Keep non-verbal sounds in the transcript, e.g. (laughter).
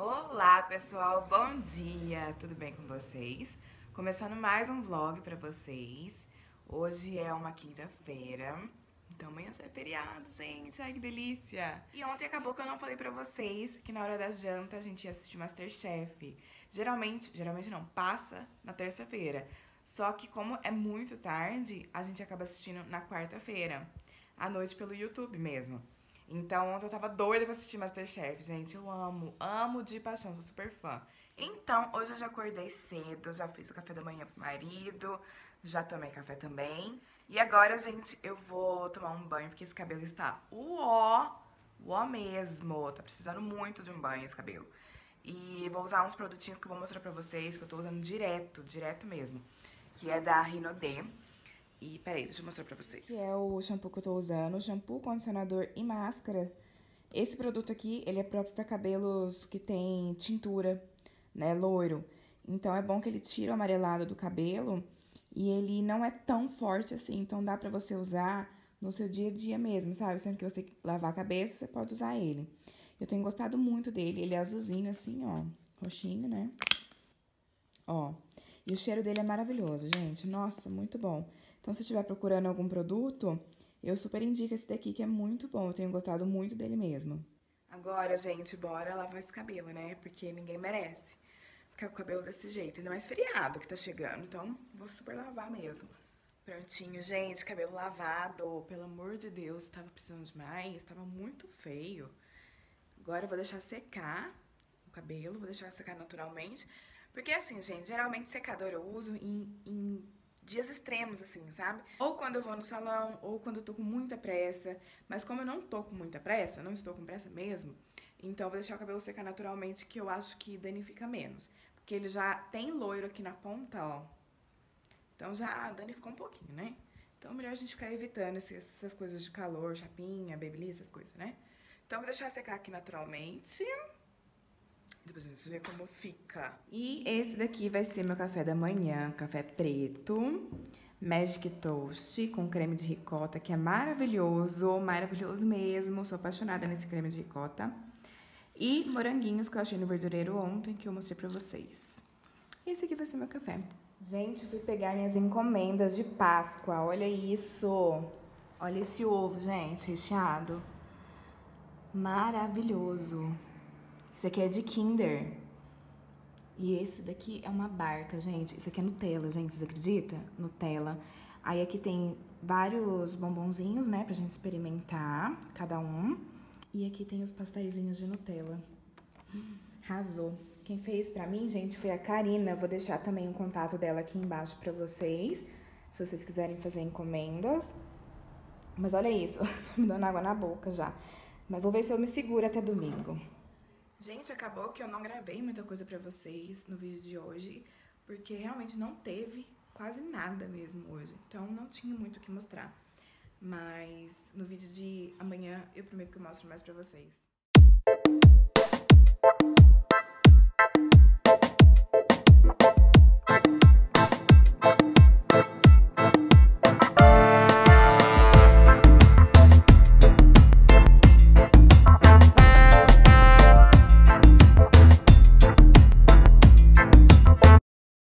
Olá pessoal, bom dia, tudo bem com vocês? Começando mais um vlog pra vocês. Hoje é uma quinta-feira, então amanhã já é feriado, gente, ai que delícia! E ontem acabou que eu não falei pra vocês que na hora da janta a gente ia assistir Masterchef. Geralmente, geralmente não, passa na terça-feira. Só que como é muito tarde, a gente acaba assistindo na quarta-feira, à noite pelo YouTube mesmo. Então ontem eu tava doida pra assistir Masterchef, gente. Eu amo, amo de paixão, sou super fã. Então, hoje eu já acordei cedo, já fiz o café da manhã pro marido, já tomei café também. E agora, gente, eu vou tomar um banho, porque esse cabelo está uó, uó mesmo. Tá precisando muito de um banho esse cabelo. E vou usar uns produtinhos que eu vou mostrar pra vocês, que eu tô usando direto, direto mesmo. Que é da Rinode. E peraí, deixa eu mostrar pra vocês. Que é o shampoo que eu tô usando, shampoo, condicionador e máscara. Esse produto aqui, ele é próprio pra cabelos que tem tintura, né, loiro. Então é bom que ele tira o amarelado do cabelo e ele não é tão forte assim, então dá pra você usar no seu dia a dia mesmo, sabe? Sempre que você lavar a cabeça, você pode usar ele. Eu tenho gostado muito dele, ele é azulzinho assim, ó, roxinho, né? Ó, e o cheiro dele é maravilhoso, gente. Nossa, muito bom. Então, se estiver procurando algum produto, eu super indico esse daqui, que é muito bom. Eu tenho gostado muito dele mesmo. Agora, gente, bora lavar esse cabelo, né? Porque ninguém merece ficar com o cabelo desse jeito. Ainda mais feriado que tá chegando. Então, vou super lavar mesmo. Prontinho, gente, cabelo lavado. Pelo amor de Deus, tava precisando demais. Tava muito feio. Agora eu vou deixar secar o cabelo. Vou deixar secar naturalmente. Porque assim, gente, geralmente secador eu uso em, em dias extremos, assim, sabe? Ou quando eu vou no salão, ou quando eu tô com muita pressa. Mas como eu não tô com muita pressa, não estou com pressa mesmo, então eu vou deixar o cabelo secar naturalmente, que eu acho que danifica menos. Porque ele já tem loiro aqui na ponta, ó. Então já danificou um pouquinho, né? Então é melhor a gente ficar evitando essas coisas de calor, chapinha, babyliss, essas coisas, né? Então eu vou deixar secar aqui naturalmente. Depois a gente vê como fica. E esse daqui vai ser meu café da manhã, café preto, Magic Toast com creme de ricota, que é maravilhoso, maravilhoso mesmo. Sou apaixonada nesse creme de ricota. E moranguinhos que eu achei no verdureiro ontem, que eu mostrei pra vocês. Esse aqui vai ser meu café. Gente, fui pegar minhas encomendas de Páscoa. Olha isso! Olha esse ovo, gente, recheado. Maravilhoso. Esse aqui é de Kinder. E esse daqui é uma barca, gente. Isso aqui é Nutella, gente, vocês acreditam? Nutella. Aí aqui tem vários bombonzinhos, né, pra gente experimentar, cada um. E aqui tem os pastéisinhos de Nutella. Arrasou. Quem fez pra mim, gente, foi a Karina. Vou deixar também o contato dela aqui embaixo pra vocês, se vocês quiserem fazer encomendas. Mas olha isso, (laughs) me dando água na boca já. Mas vou ver se eu me seguro até domingo. Gente, acabou que eu não gravei muita coisa pra vocês no vídeo de hoje, porque realmente não teve quase nada mesmo hoje. Então não tinha muito o que mostrar. Mas no vídeo de amanhã eu prometo que eu mostro mais pra vocês.